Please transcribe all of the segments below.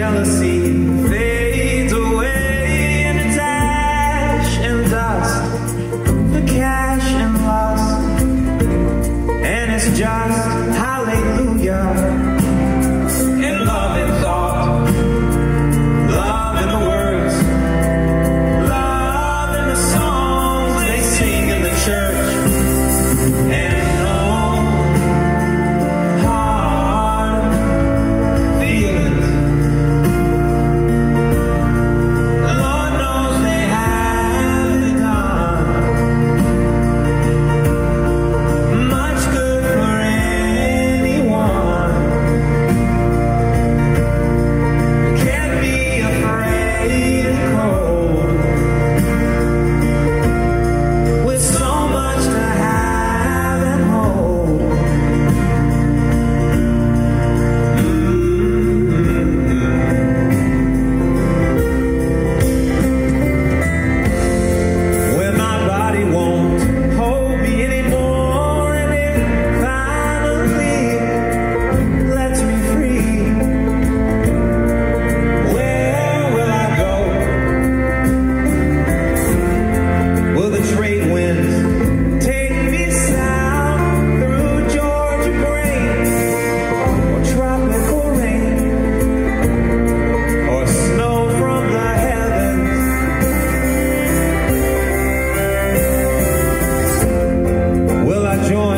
jealousy fades away and it's ash and dust. Cash and and it's just hallelujah.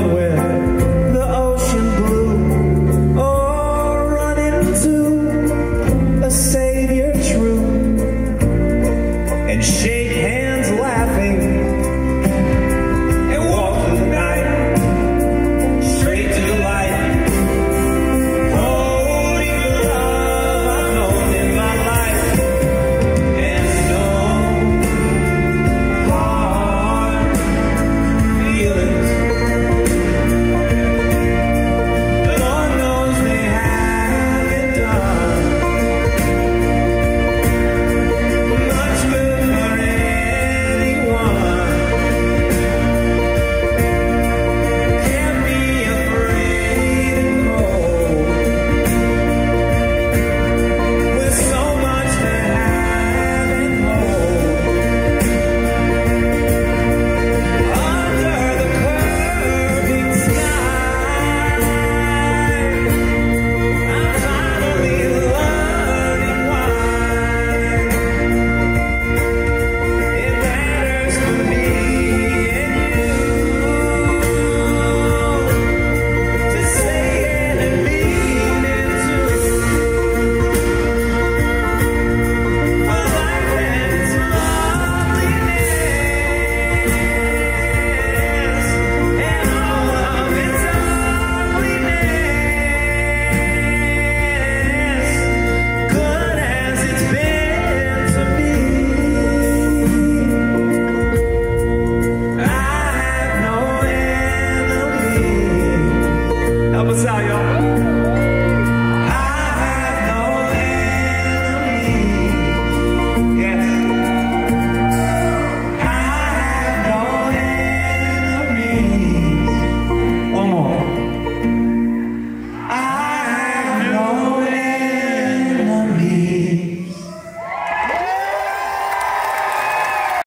away.